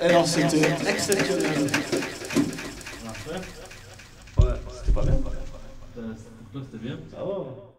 Alors c'était exceptionnel. Ouais, c'était pas bien. Euh, Pour toi, c'était bien. Ah Ça va.